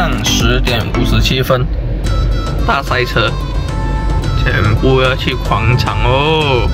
上十点五十七分，大塞车，全部要去广场哦。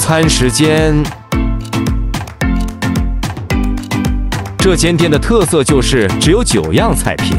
餐时间，这间店的特色就是只有九样菜品。